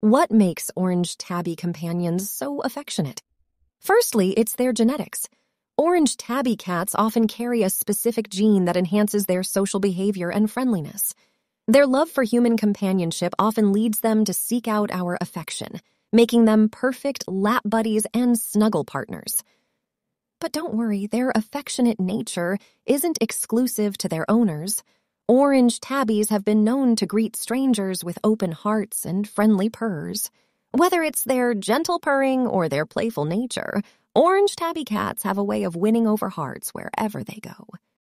What makes orange tabby companions so affectionate? Firstly, it's their genetics. Orange tabby cats often carry a specific gene that enhances their social behavior and friendliness. Their love for human companionship often leads them to seek out our affection, making them perfect lap buddies and snuggle partners. But don't worry, their affectionate nature isn't exclusive to their owners. Orange tabbies have been known to greet strangers with open hearts and friendly purrs. Whether it's their gentle purring or their playful nature, Orange tabby cats have a way of winning over hearts wherever they go.